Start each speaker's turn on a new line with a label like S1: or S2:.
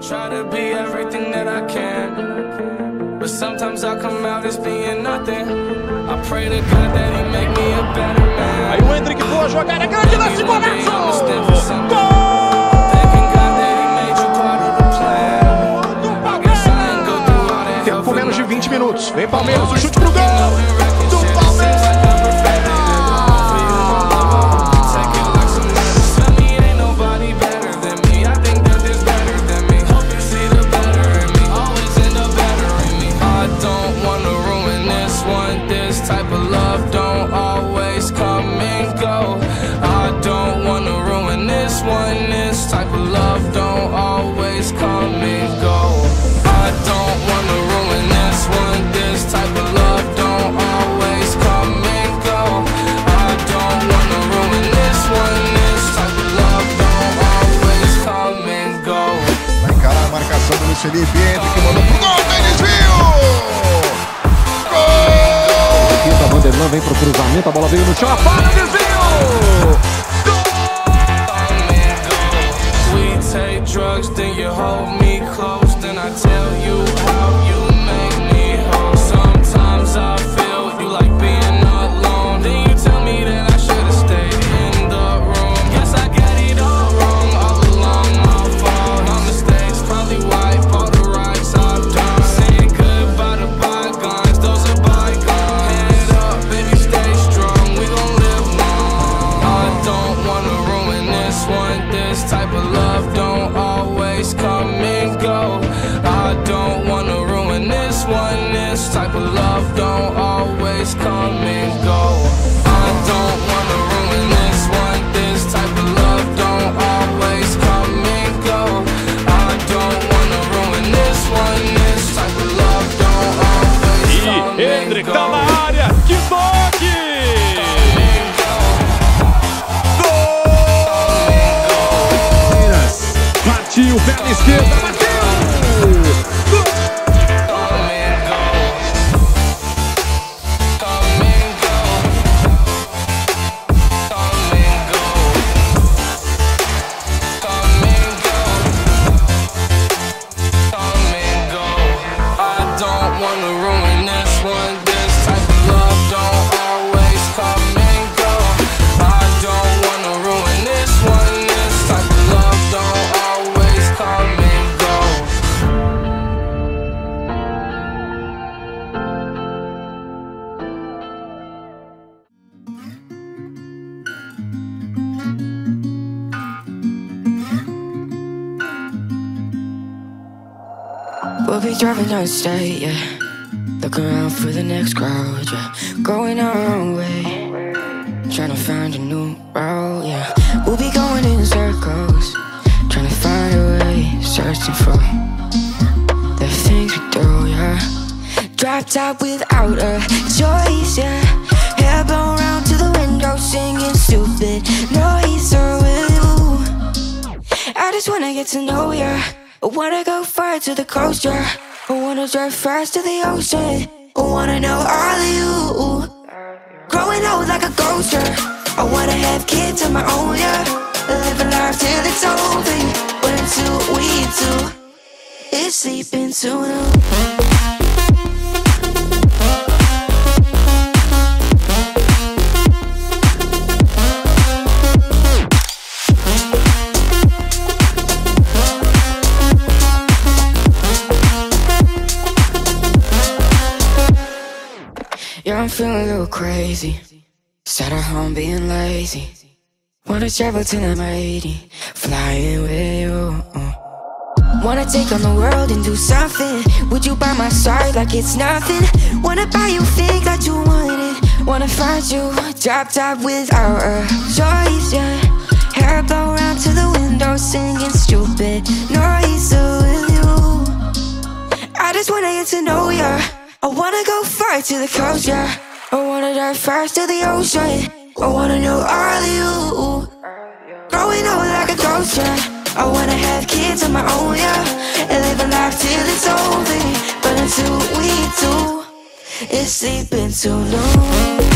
S1: try to be everything that I can. But sometimes I come out as being nothing. I pray to God that He make me a better man.
S2: Aí o Hendrick, boa jogada, grande lance, golaço! Gol! Tempo menos de
S1: nothing.
S2: 20 minutos. Vem Palmeiras, o chute pro gol!
S1: And go. I don't wanna ruin this one. This type of love don't always come and go. I don't wanna ruin this one. This type of love don't always come and go. I don't wanna ruin this one. This type of love don't always come and go.
S2: Vai encarar a marcação do Felipe,
S3: a bola veio no chão, a falha, desvio! Bateu!
S4: We'll be driving down the state, yeah. Looking around for the next crowd, yeah. Going our own way. Trying to find a new route, yeah. We'll be going in circles. Trying to find a way. Searching for the things we do, yeah. Dropped out without a choice, yeah. Hair blown round to the window, singing stupid noise. Or oh. will you? I just wanna get to know ya. I wanna go far to the coast, yeah. I wanna drive fast to the ocean. I wanna know all of you. Growing old like a ghost, yeah. I wanna have kids of my own, yeah. Live a life till it's over. But until we do, it's sleeping too long. Feeling a little crazy. Sat at home being lazy. Wanna travel till I'm 80, flying with you. uh. Wanna take on the world and do something. Would you by my side like it's nothing? Wanna buy you things that you wanted. Wanna find you drop top without a choice, yeah. Hair blow round to the window, singing stupid noise with you. I just wanna get to know ya. I wanna go far to the coast, yeah. I wanna dive fast to the ocean. I wanna know all of you. Growing old like a yeah. I wanna have kids of my own, yeah. And live a life till it's over. But until we do, it's sleeping too long.